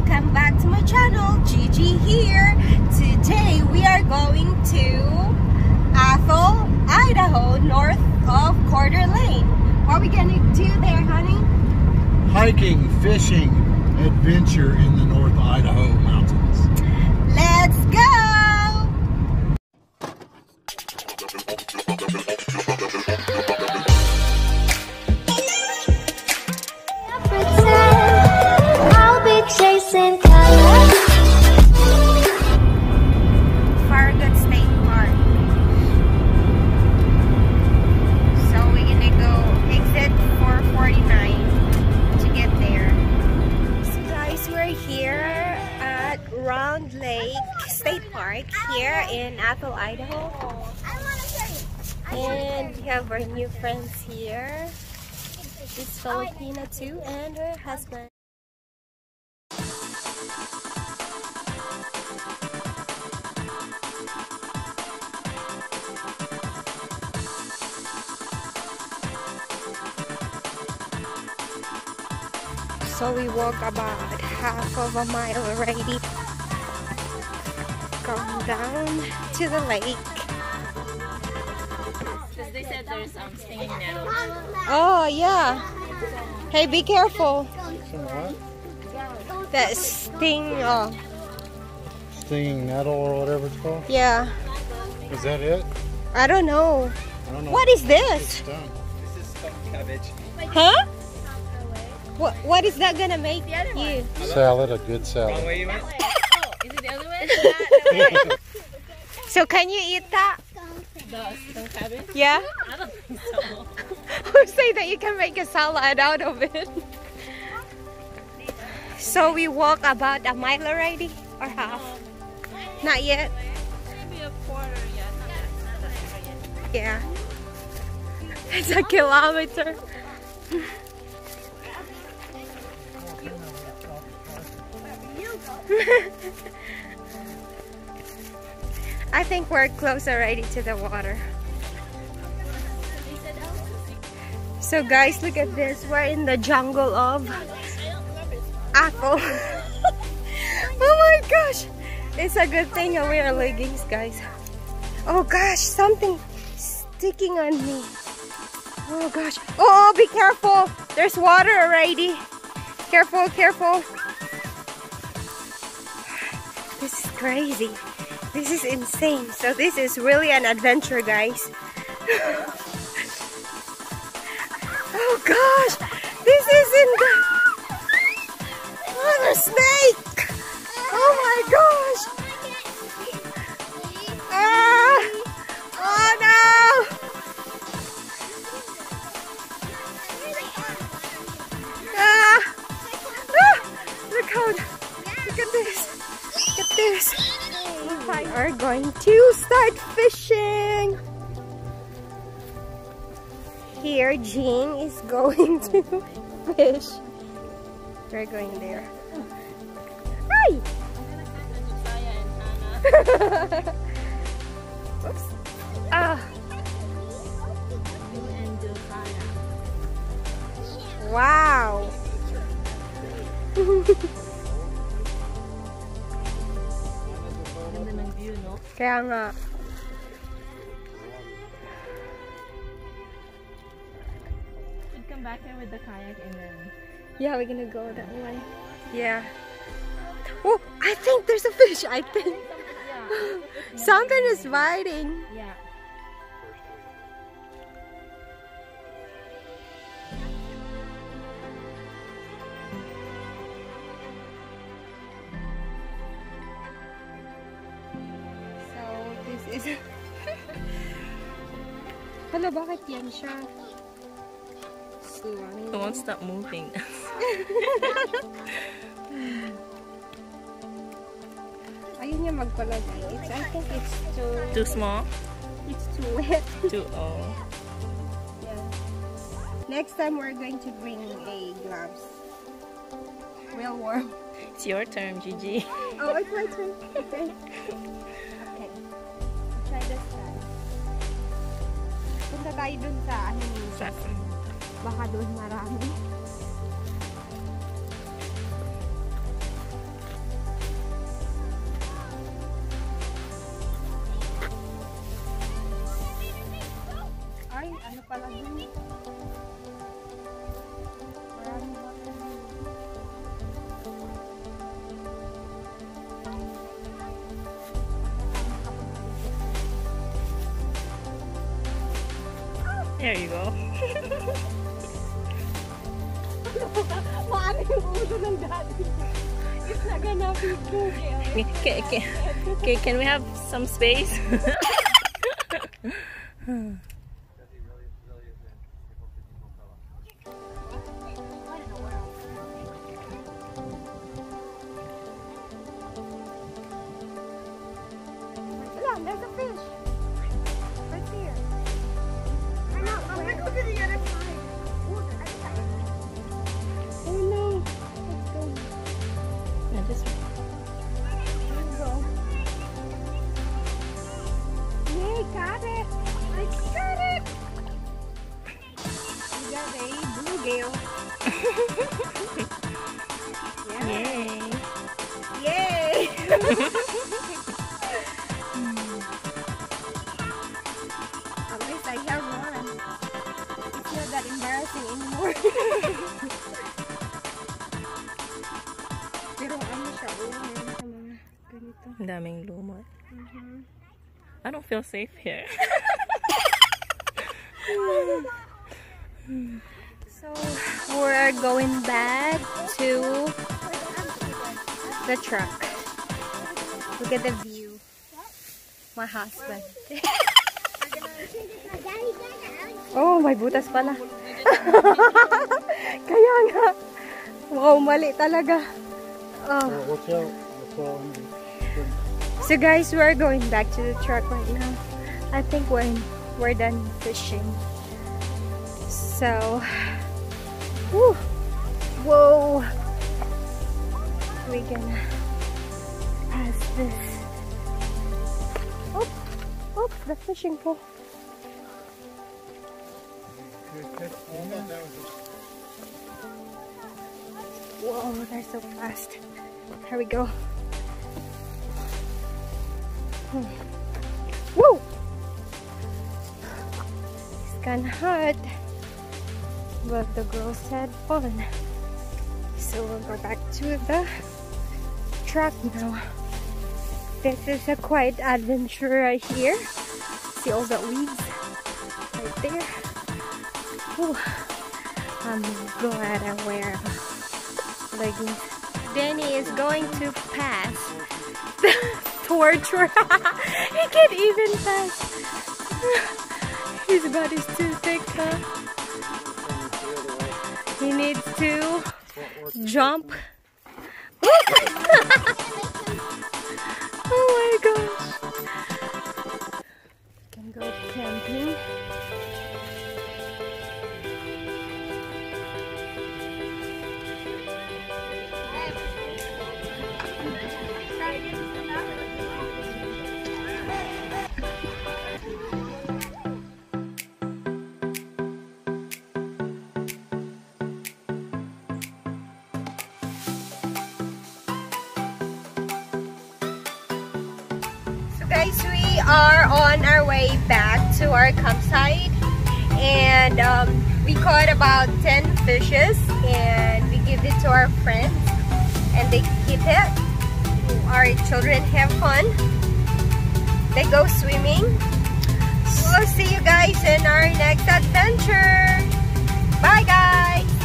welcome back to my channel Gigi here. Today we are going to Athol Idaho north of Coeur d'Alene. What are we gonna do there honey? Hiking fishing adventure in the North And we have our new friends here. This Filipina too and her husband. So we walk about half of a mile already. Going down to the lake. Oh yeah. Hey, be careful. That sting. Oh, Stinging nettle or whatever it's called yeah. is that it I don't know. I don't know What is this? stung. Huh? What What is that gonna make you? salad a good salad Is it the other way? So can you eat that? the stung cabbage? Yeah. I don't think so. Who say that you can make a salad out of it? So we walk about a mile already, or half? Not yet. Maybe a quarter, yeah. Not not yet. Yeah. It's a kilometer. I think we're close already to the water. So guys, look at this. We're in the jungle of apple. oh my gosh. It's a good thing I wear leggings, guys. Oh gosh, something sticking on me. Oh gosh. Oh, be careful. There's water already. Careful, careful. This is crazy. This is insane. So this is really an adventure, guys. gosh. This isn't. Oh, the snake. Oh my gosh. Ah! Oh no! Ah! Ah! Look look at this. Look at this. We are going to start fishing. Here, Jean is going to fish. We're going there. Hi! Oops. Ah, wow. Kaya nga. With the kayak and then... Yeah, we're gonna go that way. Yeah. Oh, I think there's a fish. I think something is biting. Yeah. So, this is... Hala, bakit yan siya? Slimy. It won't stop moving. Ayun magpalagay. It's, I think it's too... Too small? It's too wet. Too oh. yeah. Next time we're going to bring a gloves. Real warm. It's your turn, Gigi. Oh, it's my turn. Okay. Okay. Try this guys. Punta tayo dun sa ano. Baka doon marami. Ay, ano pala doon? There you go. Okay, okay, okay, can we have some space? At least I have one. It's not that embarrassing anymore. Pero ano siya, oh, meron sa mga ganito. Ang daming lumot. Mm-hmm. I don't feel safe here. So, we're going back to the truck. Look at the view. My husband. Oh, may butas pala. Kaya nga. Wow, mali talaga. Oh. Watch out. That's all I'm So guys, we're going back to the truck right now. I think we're we're done fishing. So, whew, whoa, we're gonna pass this. Oh, oh, the fishing pole. Whoa, they're so fast. Here we go. Hmm. Woo! It's kinda hot. But the girls had fun. So we'll go back to the truck now. This is a quiet adventure right here. See all the weeds right there. Whew. I'm glad I wear leggings. Danny is going to pass the torture. he can't even pass. His body's too thick, huh? He needs to jump. go guys, we are on our way back to our campsite and um, we caught about 10 fishes and we give it to our friends and they keep it. Our children have fun. They go swimming. We'll see you guys in our next adventure. Bye guys!